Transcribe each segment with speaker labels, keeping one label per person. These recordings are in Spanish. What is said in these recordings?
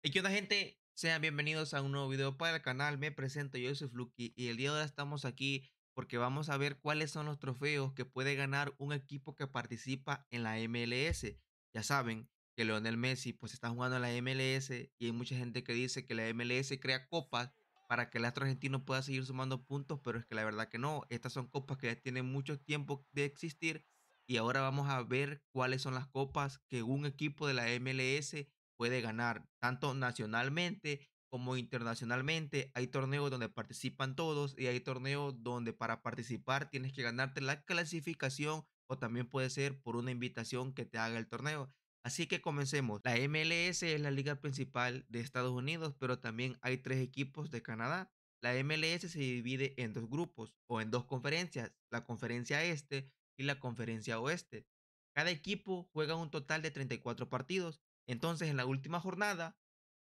Speaker 1: Y qué onda gente, sean bienvenidos a un nuevo video para el canal, me presento, yo soy Fluky y el día de hoy estamos aquí porque vamos a ver cuáles son los trofeos que puede ganar un equipo que participa en la MLS. Ya saben que Leonel Messi pues está jugando en la MLS y hay mucha gente que dice que la MLS crea copas para que el astro argentino pueda seguir sumando puntos, pero es que la verdad que no, estas son copas que ya tienen mucho tiempo de existir y ahora vamos a ver cuáles son las copas que un equipo de la MLS puede ganar, tanto nacionalmente como internacionalmente. Hay torneos donde participan todos y hay torneos donde para participar tienes que ganarte la clasificación o también puede ser por una invitación que te haga el torneo. Así que comencemos. La MLS es la liga principal de Estados Unidos, pero también hay tres equipos de Canadá. La MLS se divide en dos grupos o en dos conferencias, la conferencia este y la conferencia oeste. Cada equipo juega un total de 34 partidos. Entonces, en la última jornada,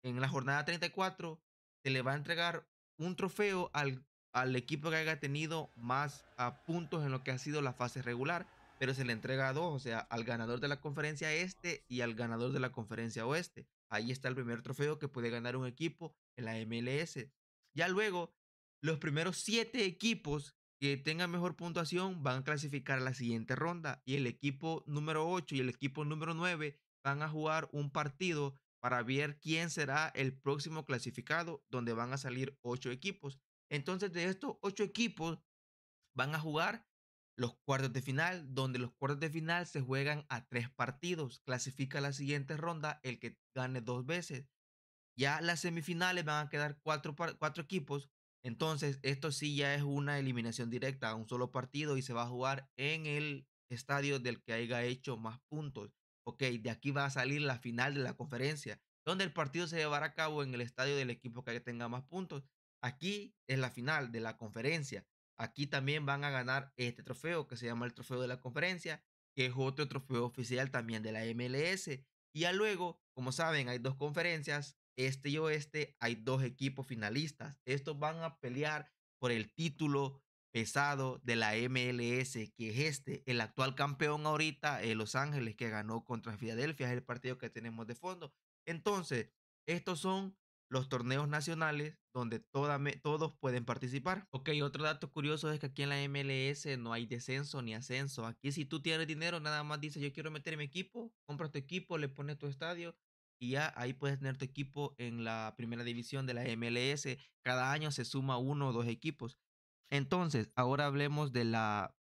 Speaker 1: en la jornada 34, se le va a entregar un trofeo al, al equipo que haya tenido más puntos en lo que ha sido la fase regular, pero se le entrega a dos, o sea, al ganador de la conferencia este y al ganador de la conferencia oeste. Ahí está el primer trofeo que puede ganar un equipo en la MLS. Ya luego, los primeros siete equipos que tengan mejor puntuación van a clasificar a la siguiente ronda y el equipo número 8 y el equipo número 9 van a jugar un partido para ver quién será el próximo clasificado, donde van a salir ocho equipos. Entonces, de estos ocho equipos van a jugar los cuartos de final, donde los cuartos de final se juegan a tres partidos. Clasifica la siguiente ronda el que gane dos veces. Ya las semifinales van a quedar cuatro, cuatro equipos entonces, esto sí ya es una eliminación directa a un solo partido y se va a jugar en el estadio del que haya hecho más puntos. Ok, de aquí va a salir la final de la conferencia, donde el partido se llevará a cabo en el estadio del equipo que tenga más puntos. Aquí es la final de la conferencia. Aquí también van a ganar este trofeo que se llama el trofeo de la conferencia, que es otro trofeo oficial también de la MLS. Y ya luego, como saben, hay dos conferencias, este y oeste, hay dos equipos finalistas. Estos van a pelear por el título pesado de la MLS, que es este, el actual campeón ahorita, eh, Los Ángeles, que ganó contra Filadelfia, es el partido que tenemos de fondo. Entonces, estos son los torneos nacionales donde todos pueden participar. Ok, otro dato curioso es que aquí en la MLS no hay descenso ni ascenso. Aquí si tú tienes dinero, nada más dices yo quiero meter mi equipo, compra tu equipo, le pones tu estadio y ya ahí puedes tener tu equipo en la primera división de la MLS. Cada año se suma uno o dos equipos. Entonces, ahora hablemos de la,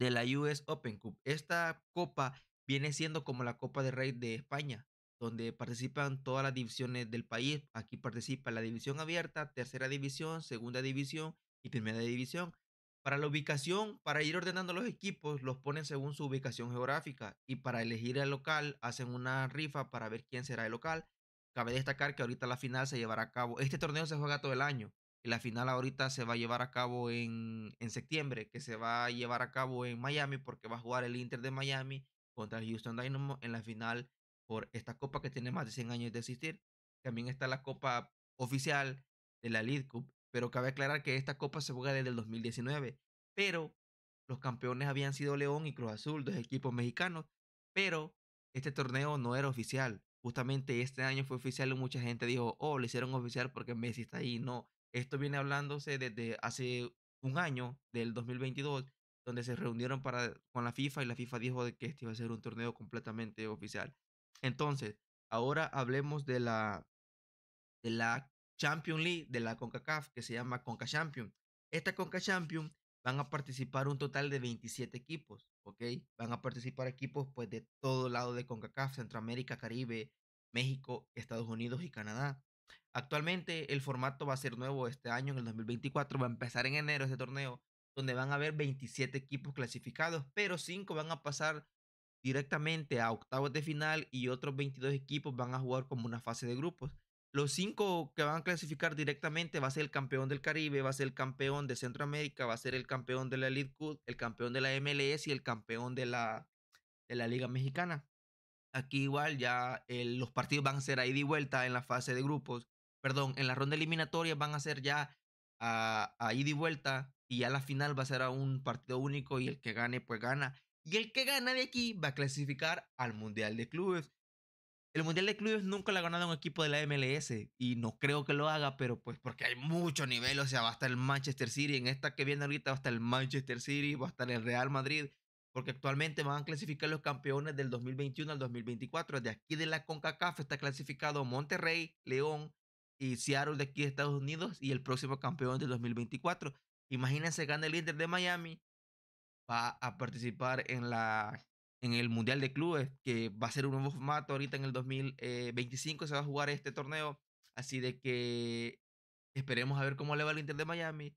Speaker 1: de la US Open Cup. Esta copa viene siendo como la Copa de Rey de España, donde participan todas las divisiones del país. Aquí participa la división abierta, tercera división, segunda división y primera división. Para la ubicación, para ir ordenando los equipos, los ponen según su ubicación geográfica y para elegir el local hacen una rifa para ver quién será el local. Cabe destacar que ahorita la final se llevará a cabo, este torneo se juega todo el año la final ahorita se va a llevar a cabo en, en septiembre, que se va a llevar a cabo en Miami porque va a jugar el Inter de Miami contra el Houston Dynamo en la final por esta copa que tiene más de 100 años de existir. También está la copa oficial de la League Cup pero cabe aclarar que esta copa se juega desde el 2019, pero los campeones habían sido León y Cruz Azul, dos equipos mexicanos, pero este torneo no era oficial. Justamente este año fue oficial y mucha gente dijo, oh, lo hicieron oficial porque Messi está ahí. No, esto viene hablándose desde hace un año, del 2022, donde se reunieron para, con la FIFA y la FIFA dijo que este iba a ser un torneo completamente oficial. Entonces, ahora hablemos de la, de la Champion League de la CONCACAF que se llama CONCA Champion. Esta CONCA Champion van a participar un total de 27 equipos, ¿ok? Van a participar equipos pues de todo lado de CONCACAF, Centroamérica, Caribe, México, Estados Unidos y Canadá. Actualmente el formato va a ser nuevo este año, en el 2024, va a empezar en enero este torneo, donde van a haber 27 equipos clasificados, pero 5 van a pasar directamente a octavos de final y otros 22 equipos van a jugar como una fase de grupos. Los cinco que van a clasificar directamente va a ser el campeón del Caribe, va a ser el campeón de Centroamérica, va a ser el campeón de la Elite Cup, el campeón de la MLS y el campeón de la, de la Liga Mexicana. Aquí igual ya los partidos van a ser ahí de vuelta en la fase de grupos. Perdón, en la ronda eliminatoria van a ser ya a, a ida y vuelta y ya la final va a ser a un partido único y el que gane pues gana. Y el que gana de aquí va a clasificar al Mundial de Clubes. El Mundial de Clubes nunca lo ha ganado un equipo de la MLS y no creo que lo haga, pero pues porque hay mucho nivel, o sea, va a estar el Manchester City, en esta que viene ahorita va a estar el Manchester City, va a estar el Real Madrid, porque actualmente van a clasificar los campeones del 2021 al 2024. De aquí de la CONCACAF está clasificado Monterrey, León y Seattle de aquí de Estados Unidos y el próximo campeón del 2024. Imagínense, gana el Inter de Miami, va a participar en la en el Mundial de Clubes, que va a ser un nuevo formato ahorita en el 2025 se va a jugar este torneo, así de que esperemos a ver cómo le va el Inter de Miami.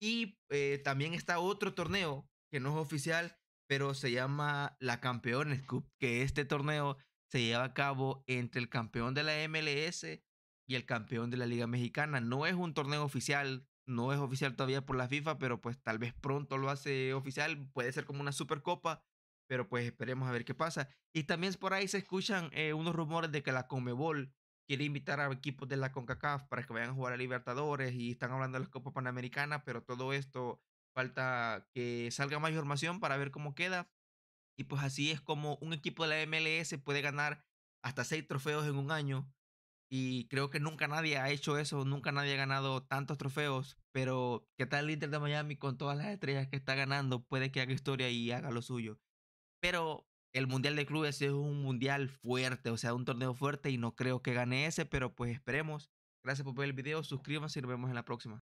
Speaker 1: Y eh, también está otro torneo que no es oficial, pero se llama la Campeones Cup, que este torneo se lleva a cabo entre el campeón de la MLS y el campeón de la Liga Mexicana. No es un torneo oficial, no es oficial todavía por la FIFA, pero pues tal vez pronto lo hace oficial, puede ser como una supercopa, pero pues esperemos a ver qué pasa. Y también por ahí se escuchan eh, unos rumores de que la Comebol quiere invitar a equipos de la CONCACAF para que vayan a jugar a Libertadores y están hablando de las Copas Panamericanas, pero todo esto Falta que salga más información para ver cómo queda. Y pues así es como un equipo de la MLS puede ganar hasta seis trofeos en un año. Y creo que nunca nadie ha hecho eso, nunca nadie ha ganado tantos trofeos. Pero ¿qué tal el Inter de Miami con todas las estrellas que está ganando? Puede que haga historia y haga lo suyo. Pero el Mundial de Clubes es un mundial fuerte, o sea, un torneo fuerte y no creo que gane ese, pero pues esperemos. Gracias por ver el video, suscríbanse y nos vemos en la próxima.